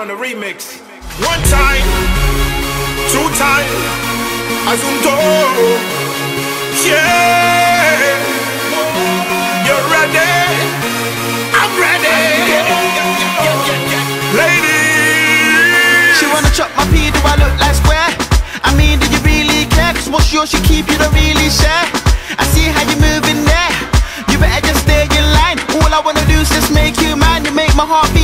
on the remix. One time, two time, asunto. Um yeah, you're ready. I'm ready. Ladies, she wanna chop my pee. Do I look like square? I mean, do you really care? Cause what's yours, she keep, you don't really share. I see how you moving there. You better just stay in line. All I wanna do is just make you mine. You make my heart beat.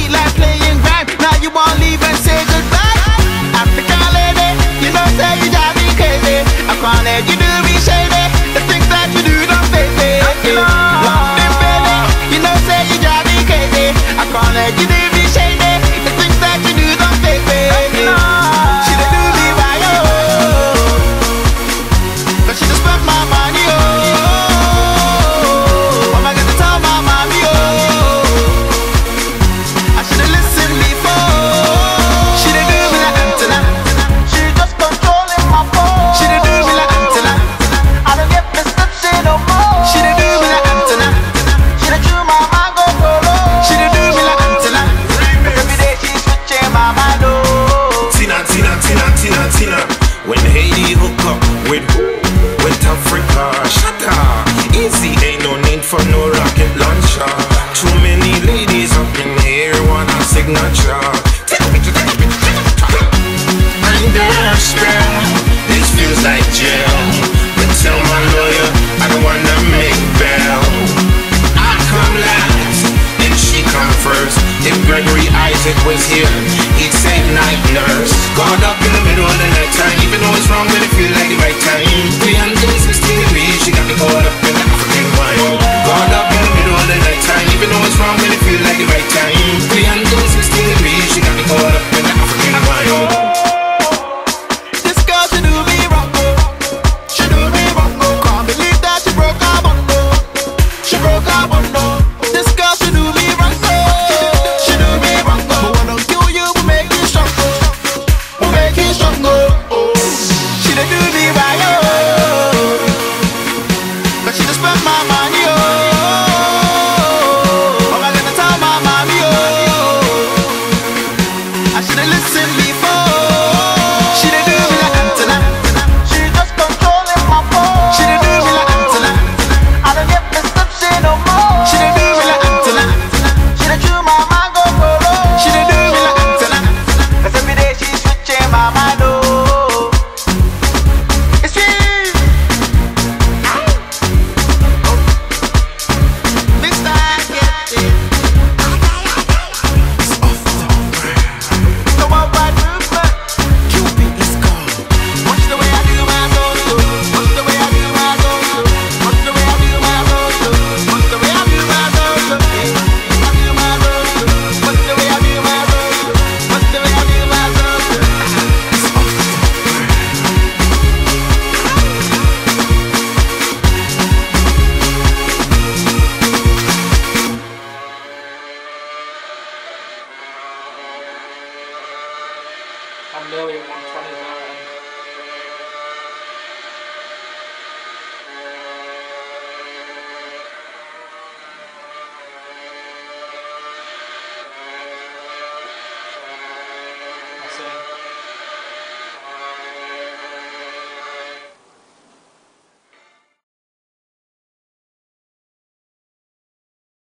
See, ain't no need for no rocket launcher. Too many ladies up in here want a signature. Take a picture, take a picture, take this feels like jail. I'm nearly